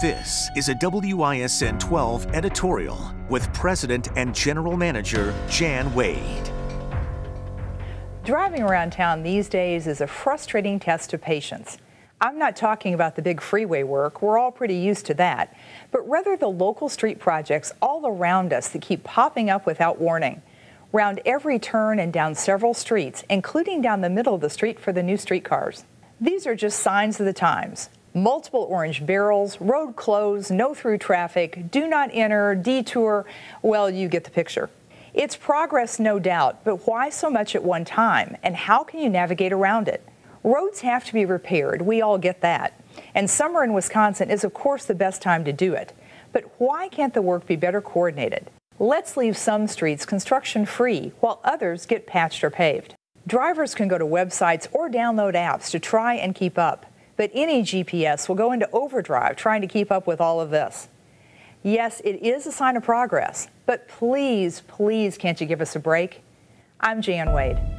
This is a WISN 12 editorial with President and General Manager Jan Wade. Driving around town these days is a frustrating test of patience. I'm not talking about the big freeway work, we're all pretty used to that, but rather the local street projects all around us that keep popping up without warning. Round every turn and down several streets, including down the middle of the street for the new streetcars. These are just signs of the times. Multiple orange barrels, road closed, no through traffic, do not enter, detour. Well, you get the picture. It's progress, no doubt, but why so much at one time? And how can you navigate around it? Roads have to be repaired. We all get that. And summer in Wisconsin is, of course, the best time to do it. But why can't the work be better coordinated? Let's leave some streets construction free while others get patched or paved. Drivers can go to websites or download apps to try and keep up, but any GPS will go into overdrive trying to keep up with all of this. Yes, it is a sign of progress, but please, please, can't you give us a break? I'm Jan Wade.